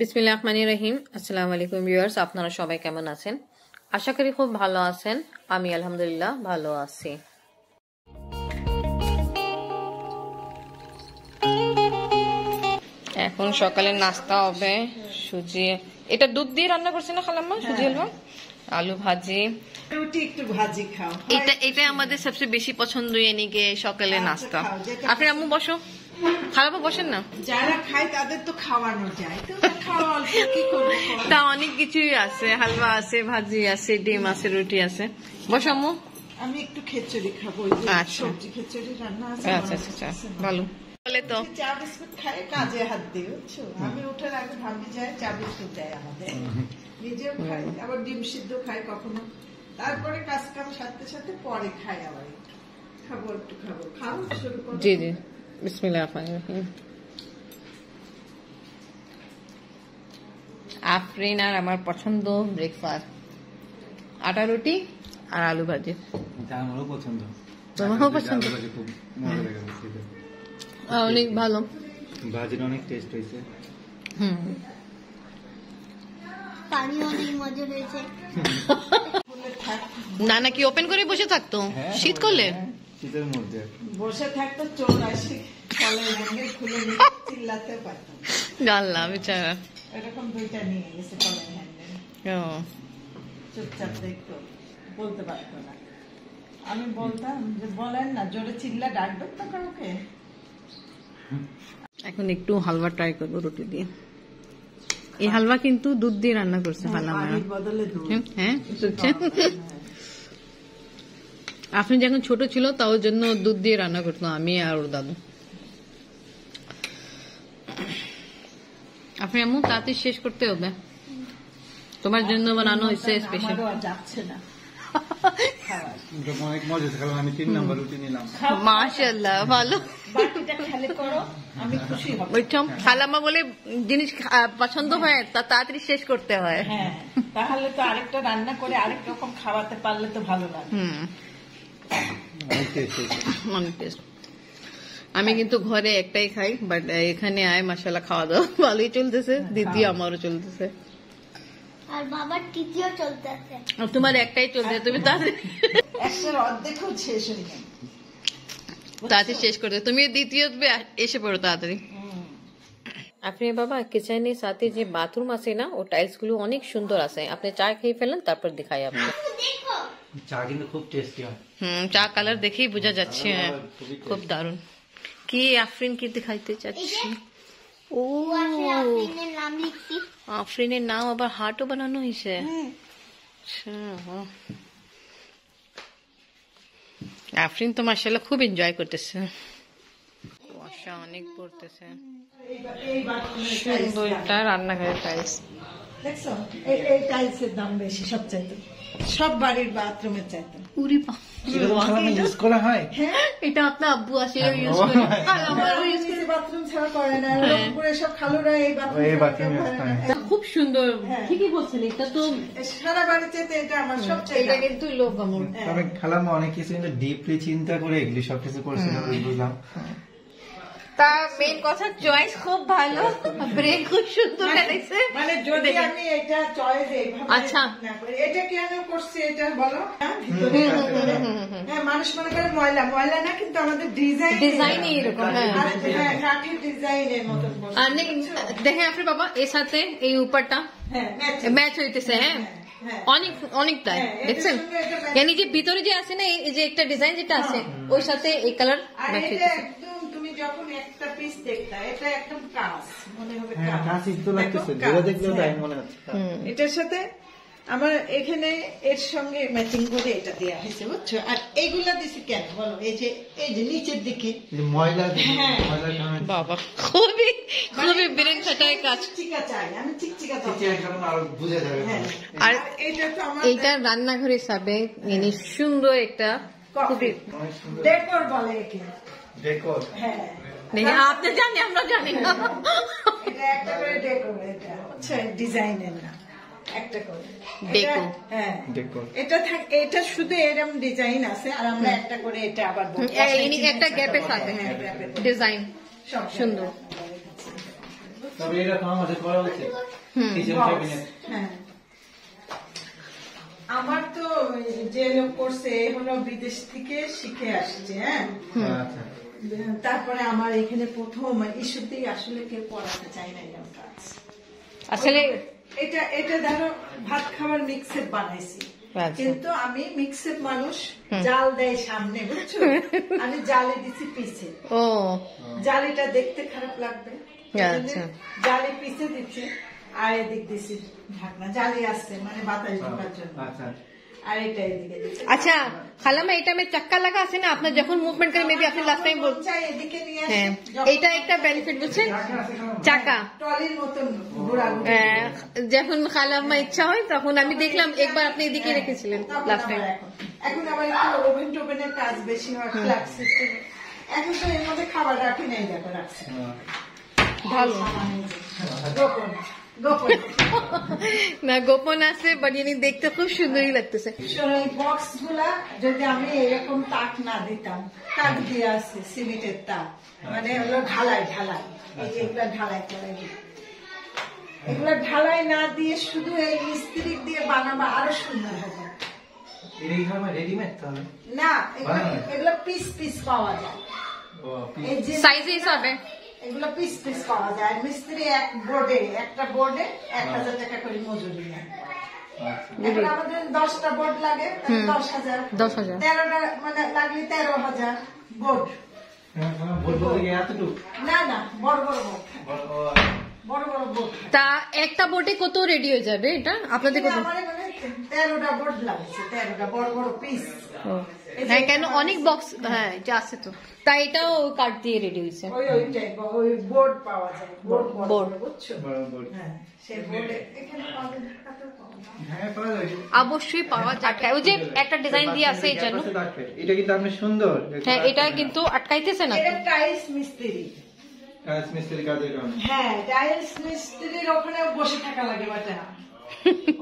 বিসমিল্লাহ রহমানির রহিম। আসসালামু আলাইকুম ভিউয়ার্স আপনারা সবাই কেমন আছেন? আশা করি খুব ভালো আছেন। আমি আলহামদুলিল্লাহ ভালো আছি। এখন সকালে নাস্তা হবে সুজি এটা দুধ দিয়ে রান্না করছে না খালাম্মা? সুজি হালুয়া? আলু ভাজি। রুটি একটু ভাজি খাও। এটা এটা আমাদের সবচেয়ে বেশি পছন্দ এনিকে সকালে আচ্ছা, নাস্তা। আপনি আম্মু বসো। খালাম্মা বসেন না। যারা খায় তাদের তো খাওয়ানো যায়। তো খাওয়া কি করবে তা অনেক কিছুই আছে। হালুয়া আছে ভাজি আছে ডিম আছে রুটি আছে। বসো আম্মু। আমি একটু খেচুড়ি খাব ওই যে আচ্ছা। সবজি খেচুড়ি রান্না আছে আচ্ছা আচ্ছা আচ্ছা। ভালো বলে। তো। চা বিস্কুট খায় কাজে হাত দিই বুঝছ? আমি ওঠার আগে ভাবি যায় চা বিস্কুট দেয় আমাদের। নিজেও খাই আবার ডিম সিদ্ধ খাই কখনো। তারপরে কাজ কাম সাথে সাথে পরে খাই আবার খাব একটু খাব। খাও শুরু করো। জি জি। রহিম। আফরিন আর আমার পছন্দ ব্রেকফাস্ট আটা রুটি আর আলু ভাজি। আমারও পছন্দ। তোমারও পছন্দ? অনেক ভালো। ভাজির অনেক টেস্ট হয়েছে। হুম। না নাকি ওপেন করে বসে থাকতো? হ্যাঁ, শীত করলে? হ্যাঁ, শীতের মধ্যে। বসে থাকতো চোর আসি কলের হ্যান্ডেল খুলে চিল্লাতে পারতাম। জানলাম বেচারা। এরকম দুইটা নিয়ে গেছে কলের হ্যান্ডেল। ও, চুপচাপ দেখতো বলতে পারতো না। আমি বলতাম যে বলেন না জোরে চিল্লা ডাকবেন তো কাউকে। এখন একটু হালুয়া ট্রাই করব রুটি দিয়ে। এই হালুয়া কিন্তু দুধ দিয়ে রান্না করছে বদলে দুধ। হ্যাঁ বুঝছেন আপনি যখন ছোট ছিল তাও জন্য দুধ দিয়ে রান্না করতো আমি আর ওর দাদু। আপনি এমন তাড়াতাড়ি শেষ করতে হবে। তোমার জন্য বানানো হয়েছে স্পেশাল যাচ্ছে না খাওয়ার এটা অনেক মজা হয়েছে কারণ আমি তিন নাম্বার রুটি নিলাম। মাশাল্লাহ ভালো। বাকিটা খালি করো আমি খুশি হব। বুঝছম খালামা বলে জিনিস পছন্দ হয় তা তাড়াতাড়ি শেষ করতে হয়। হ্যাঁ তাহলে তো আরেকটা রান্না করে আরেক রকম খাওয়াতে পারলে তো ভালো লাগে। অনেক টেস্ট আমি কিন্তু ঘরে একটাই খাই বাট এখানে আয় মশলা খাওয়া দাওয়া ভালোই চলতেছে। দিদি আমারও চলতেছে। আর বাবার তৃতীয় চলতে আছে তোমার একটাই চলছে তুমি তাড়াতাড়ি শেষ হয়ে গেল তাড়াতাড়ি শেষ করতে তুমি দ্বিতীয় এসে পড়ো তাড়াতাড়ি। আপনি বাবা কিচেনের সাথে যে বাথরুম আছে না ও টাইলসগুলো অনেক সুন্দর আছে। আপনি চা খেয়ে ফেলেন তারপর দেখাই আপনি চা কিন্তু খুব টেস্টি হয়। হুম চা কালার দেখেই বোঝা যাচ্ছে হ্যাঁ খুব দারুণ। কি আফরিন কি দেখাইতে চাচ্ছি? ও আফরিনের নাম লিখছি। আফরিনের নাম আবার হার্টও বানানো হয়েছে আচ্ছা, আফরিন তো মার্শাল্লাহ খুব এনজয় করতেছে। কুয়াশা অনেক পড়তেছে। সুন্দর একটা রান্নাঘরের টাইলস দেখছ? এই- এই টাইলসের দাম বেশি সবচাইতে সব বাড়ির বাথরুমের চাইতে। উরি ইউজ করা হয়? এটা আপনার আব্বু আসলে হ্যাঁ, ইউজ করে। হ্যাঁ। আর করে। বাথরুম ছাড়া করে না। রংপুরে সব খালুরা এই বাথরুম এই ছাড়া bathroom কেউ use করে করে না। না। এটা খুব সুন্দর। হ্যাঁ। ঠিকই বলছেন এটা তো সারা বাড়ি চাইতে এটা আমার সবচেয়ে এটা কিন্তু লোক আমার তবে খেলাম অনেক কিছু কিন্তু ডিপলি চিন্তা করে এগুলি সবকিছু করছিল বুঝলাম। তা মেন কথা চয়েস খুব ভালো ব্রেন খুব সুন্দর লাগছে মানে যদি দেখেন। আমি এটা চয়েস এইভাবে আচ্ছা। এটা কেন করছি এটা বলো হ্যাঁ। হ্যাঁ মানুষ মনে করে ময়লা ময়লা না কিন্তু আমাদের ডিজাইন ডিজাইনই এরকম, হ্যাঁ। হ্যাঁ কাঠের ডিজাইনের মতন করছি। আর দেখেন আপনি বাবা এর সাথে এই উপরটা হ্যাঁ ম্যাচ হইতেছে হ্যাঁ হ্যাঁ। অনেক অনেক তাই হ্যাঁ, দেখছেন যে ভিতরে যে আছে না এই- যে একটা ডিজাইন যেটা আছে ওই সাথে এই কালার ম্যাচ হইতেছে যখন একটা পিস দেখতা এটা একদম কাজ মনে হবে হ্যাঁ। তো লাগতেছে। কাজ, দেখলেও তাই হ্যাঁ। মনে হচ্ছে এটার সাথে আমার এখানে এর সঙ্গে ম্যাচিং করে এটা দেওয়া হয়েছে বুঝছ? আর এইগুলা দিছি কেন? বলো এই যে এই যে নিচের দিকে। ময়লা হ্যাঁ। বাবা খুবই খুবই ব্রেন খাটায় কাজ। চাই আমি চিচির কারণে আরও বুঝে যাবে আর আর এটা তো আমার এইটা রান্নাঘর হিসাবে মানে সুন্দর একটা খুবই ডেকোর বলে একে। ডেকোর হ্যাঁ। আপনি জানি আমরা জানি। না এটা একটা করে ডেকোর এটা। হচ্ছে ডিজাইনের না একটা করে। ডেকো। হ্যাঁ। ডেকোর এটা থাক এটা শুধু এরকম ডিজাইন আছে আর আমরা একটা করে এটা আবার হুম, এই- এই একটা গ্যাপের সাথে হ্যাঁ ডিজাইন সব সুন্দর। তবে এরকম আমাদের করা উচিত। কিচেন ক্যাবিনেট হ্যাঁ। আমার তো যে লোক করছে এ হলো বিদেশ থেকে শিখে আসছে হ্যাঁ? আচ্ছা। তারপরে আমার এখানে প্রথম ইস্যুতেই আসলে কেউ পড়াতে চায় না এরকম কাজ। আসলে এটা এটা ধরো ভাত মিক্সেপ বানাইছি। আচ্ছা। কিন্তু আমি মিক্সেপ মানুষ জাল দেয় সামনে বুঝছ? আমি জালে দিছি পিছে। ও। জালিটা দেখতে খারাপ লাগবে। আচ্ছা। জালি পিছে দিচ্ছে আর এদিক দিছি ঢাকনা। জালি আসছে মানে বাতাস ঢোকার জন্য। আচ্ছা খালামা এটা আমি চাক্কা লাগা আছে না? আপনার যখন মুভমেন্ট করে মেবি আপনি লাস্ট টাইম বলছেন হ্যাঁ এটা একটা বেনিফিট বুঝছেন? চাকা। হ্যাঁ, যখন খালাম্মা ইচ্ছা হয় তখন আমি দেখলাম একবার আপনি এদিকে রেখেছিলেন লাস্ট টাইম এখন। আবার ওভেন টোভেনের কাজ বেশি হয় হ্যাঁ। এখন তো এর মধ্যে খাবার রাখি নাই দেখো রাখছি। ভালো। না গোপন আছে বাট ইনি দেখতে খুব সুন্দরই লাগতেছে। এই বক্সগুলা যদি আমি এরকম তাক না দিতাম তাক দিয়ে আছে সিমেন্টের তাক মানে হলো ঢালাই ঢালাই। এই যে এগুলা ঢালাই করে এগুলা ঢালাই না দিয়ে শুধু এই মিস্ত্রি দিয়ে বানাবা আরও সুন্দর হবে। রেডিমেড তাহলে? না এগুলো পিস পিস পাওয়া যায়। যে সাইজ হিসাবে। এগুলো পিস পিস পাওয়া যায়। মিস্ত্রি এক বোর্ডে একটা বোর্ডে এক হাজার টাকা করে মজুরি নেয়। আচ্ছা। এখন আমাদের দশটা বোর্ড লাগে দশ হাজার। দশ হাজার। তেরোটা মানে লাগলে তেরো হাজার বোর্ড না না বড় বড় বড়, বড়। বড় বোর্ড তা একটা বোটে কত রেডি হয়ে যাবে এটা? আপনাদের কত? তেরোটা বোর্ড লাগছে তেরোটা বড় বড় পিস হ্যাঁ কেন অনেক বক্স হ্যাঁ এটা আছে তো। তা এটাও কাঠ দিয়ে রেডি হয়েছে। ওই ওই টাইপ ওই বোর্ড পাওয়া যায় বোর্ড. বড়, বুঝছ। হ্যাঁ সেই বোর্ডে এখানে পাওয়া যায়, ঢাকাতেও পাওয়া যায়। হ্যাঁ, পাওয়া যাবে। অবশ্যই পাওয়া যায়। ওই যে একটা ডিজাইন দিয়ে আছে এই জন্য। এটা কিন্তু আপনি সুন্দর। হ্যাঁ এটা কিন্তু আটকাইতেছে না। এটা টাইলস মিস্ত্রি। কাজ মিস্ত্রি কারণে হ্যাঁ টাইলস মিস্ত্রির ওখানে বসে থাকা লাগে বাটা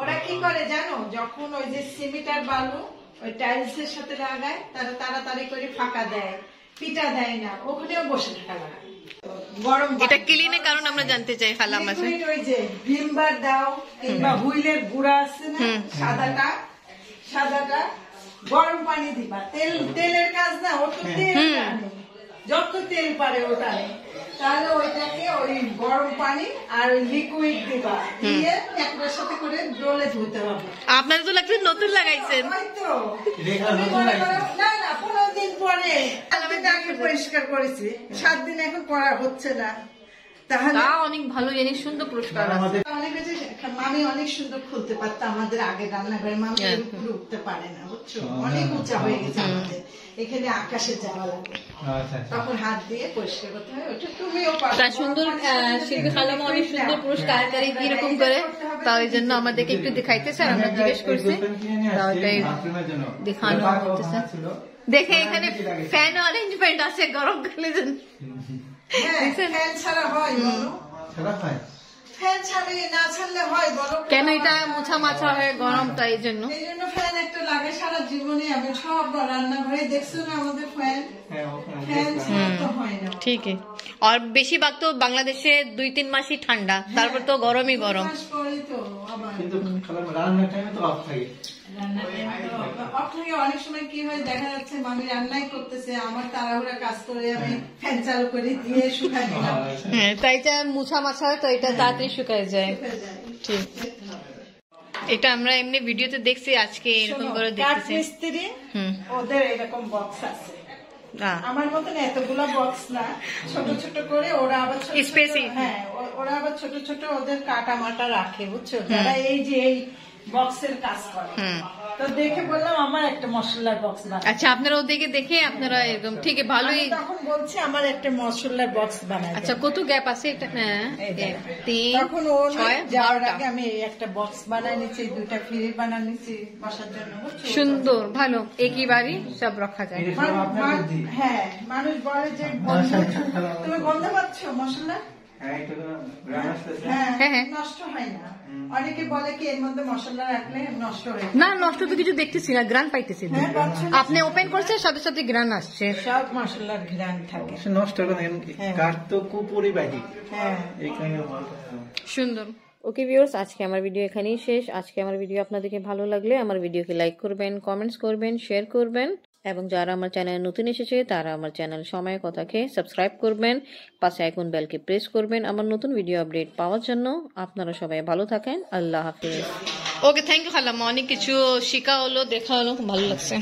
ওরা কি করে জানো? যখন ওই যে সিমেন্ট আর বালু ওই টাইলস এর সাথে লাগায় তারা তাড়াতাড়ি করে ফাঁকা দেয় পিটা দেয় না ওখানেও বসে থাকা লাগে। গরম এটা ক্লিনের কারণ আমরা জানতে চাই খালাম আছে। ওই যে ভিমবার দাও কিংবা হুইলের গুঁড়া আছে না সাদাটা সাদাটা গরম পানি দিবা। তেল তেলের কাজ না ও তো তেল যত তেল পারে ও টানে। তাহলে ওইটাকে ওই গরম পানি আর লিকুইড দিবা। দিয়ে একটার সাথে করে ডলে ধুতে হবে। আপনাদের তো লাগছে নতুন লাগাইছেন। না না পনেরো দিন পরে। আমি আগে পরিষ্কার করেছি। সাত দিন এখন করা হচ্ছে না। তাহলে অনেক ভালো জিনিস সুন্দর পুরস্কার অনেক মামি অনেক সুন্দর খুলতে পারতো আমাদের আগে রান্নাঘরে। মামি হ্যাঁ। উঠতে পারে না বুঝছ? হ্যাঁ, অনেক হ্যাঁ, উঁচা হয়ে গেছে আমাদের। এখানে আকাশে যাওয়া লাগে তখন হাত দিয়ে পরিষ্কার করতে হয় ওটা তুমিও তা সুন্দর শিল্পী খালামা অনেক সুন্দর পুরস্কার করে কীরকম করে। তা ওই জন্য আমাদেরকে একটু দেখাইতেছে আর আমরা জিজ্ঞেস করছি। তা ওটাই দেখানো হতেছে। দেখে এখানে ফ্যান অ্যারেঞ্জমেন্ট আছে গরমকালে জন্য হ্যাঁ ফ্যান ছাড়া হয় বলো। ফ্যান ছাড়ে না ছাড়লে হয় বলো কেন এটা মোছা মাছা হয় গরম তাই জন্য? এই জন্য ফ্যান একটা লাগে সারা জীবনে আমি সব রান্নাঘরে দেখছ না আমাদের ফ্যান? ফ্যান ছাড়া তো হয় না। ঠিকই। আর বেশিরভাগ তো বাংলাদেশে দুই তিন মাসই ঠান্ডা তারপর তো গরমই গরম। মাস পরেই তো আবার। কিন্তু রান্নার টাইমে তো অফ থাকে। রান্নার time তো। off থাকে অনেক সময় কি হয় দেখা যাচ্ছে মামি রান্নাই করতেছে আমার তাড়াহুড়া কাজ করে আমি ফ্যান চালু করে দিয়ে শুকাই দিলাম। হ্যাঁ তাই এটা মোছা মাছা হয় তো এটা তাড়াতাড়ি শুকায় যায়। ঠিক। এটা আমরা এমনি ভিডিওতে দেখছি আজকে এরকম করে দেখতেছি মিস্ত্রি ওদের এরকম বক্স আছে। আমার মতন এতগুলা বক্স না ছোট ছোট করে ওরা আবার ছোট ছোট- হ্যাঁ ওরা আবার ছোট ছোট ওদের কাটা মাটা রাখে বুঝছ? যারা এই যে এই বক্সের কাজ করে। তো দেখে বললাম আমার একটা মশলার বক্স বানাই আচ্ছা আপনারা ওদেরকে দেখে আপনারা এরকম ঠিক ভালোই তখন বলছি আমার একটা মশলার বক্স বানাই আচ্ছা কত গ্যাপ আছে এটা? হ্যাঁ। তিন তখন ও যাওয়ার আগে আমি একটা বক্স বানাই নিচ্ছি দুইটা ফ্রি বানাই নিচ্ছি বসার জন্য সুন্দর ভালো একই বাড়ি সব রক্ষা যায়। হ্যাঁ মানুষ বলে যে তুমি গন্ধ পাচ্ছ মশলা? হ্যাঁ হ্যাঁ, হ্যাঁ হ্যাঁ। হয়। না। অনেকে বলে কি এর মধ্যে মশলা রাখলে নষ্ট হয়ে যায়। না নষ্ট তো কিছু দেখতেছি না গ্রান পাইতেছি। না। হ্যাঁ না? আপনি ওপেন করছেন সাথে সাথে গ্রান আসছে। সব মশলার ঘ্রাণ থাকে। নষ্ট হ্যাঁ। কাঠ তো কুপরিবাহী। হ্যাঁ। সুন্দর। ওকে ভিউয়ার্স আজকে আমার ভিডিও এখানেই শেষ। আজকে আমার ভিডিও আপনাদেরকে ভালো লাগলে আমার ভিডিওকে লাইক করবেন কমেন্টস করবেন শেয়ার করবেন। এবং যারা আমার চ্যানেলে নতুন এসেছে, তারা আমার চ্যানেল সময় কথাকে সাবস্ক্রাইব করবেন, পাশে আইকন বেলকে প্রেস করবেন আমার নতুন ভিডিও আপডেট পাওয়ার জন্য। আপনারা সবাই ভালো থাকেন, আল্লাহ হাফিজ। ওকে থ্যাংক ইউ খালাম অনেক কিছু শেখা হলো, দেখা হলো ভালো লাগছে।